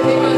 Amen.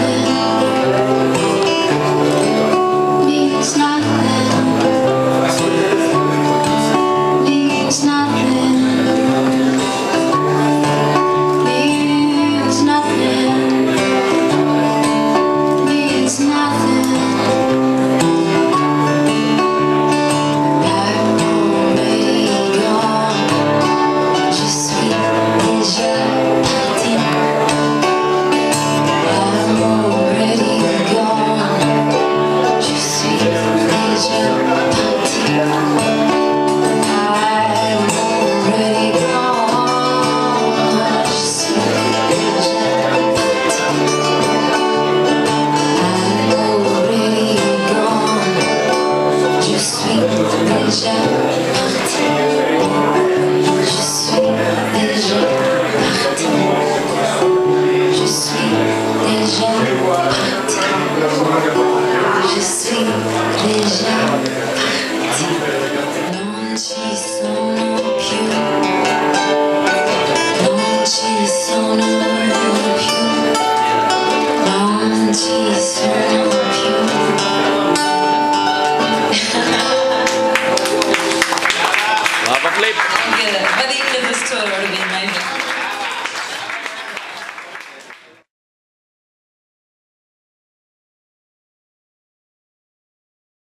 Música Yes.